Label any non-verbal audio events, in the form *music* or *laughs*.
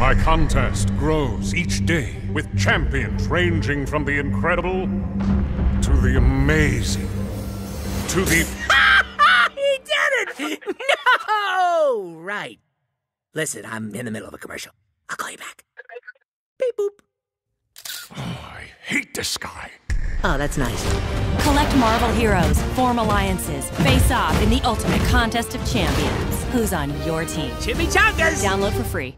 My contest grows each day with champions ranging from the incredible to the amazing to the. *laughs* he did it! *laughs* No! Right. Listen, I'm in the middle of a commercial. I'll call you back. Beep boop. Oh, I hate this guy. Oh, that's nice. Collect Marvel heroes, form alliances, face off in the ultimate contest of champions. Who's on your team? Chimichangas! Download for free.